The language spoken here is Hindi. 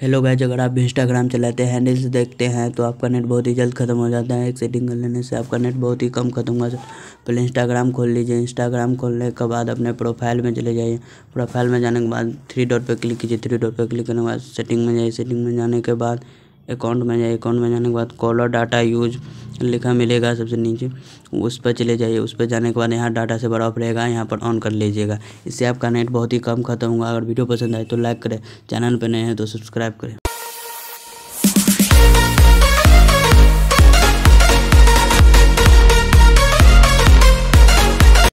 हेलो गाइज़ अगर आप इंस्टाग्राम चलाते हैं हैंडल्स देखते हैं तो आपका नेट बहुत ही जल्द ख़त्म हो जाता है। एक सेटिंग कर लेने से आपका नेट बहुत ही कम ख़त्म हो जाता है पहले इंस्टाग्राम खोल लीजिए। इंस्टाग्राम खोलने के बाद अपने प्रोफ़ाइल में चले जाइए। प्रोफ़ाइल में जाने के बाद थ्री डॉट पर क्लिक कीजिए। थ्री डॉट पर क्लिक करने के बाद सेटिंग में जाइए। सेटिंग में जाने के बाद अकाउंट में जाइए। अकाउंट में जाने के बाद कॉलर डाटा यूज़ लिखा मिलेगा सबसे नीचे। उस पर चले जाइए। उस पर जाने के बाद यहाँ डाटा से बड़ा ऑफ़ रहेगा। यहाँ पर ऑन कर लीजिएगा। इससे आपका नेट बहुत ही कम खत्म होगा। अगर वीडियो पसंद आए तो लाइक करें। चैनल पर नए हैं तो सब्सक्राइब करें।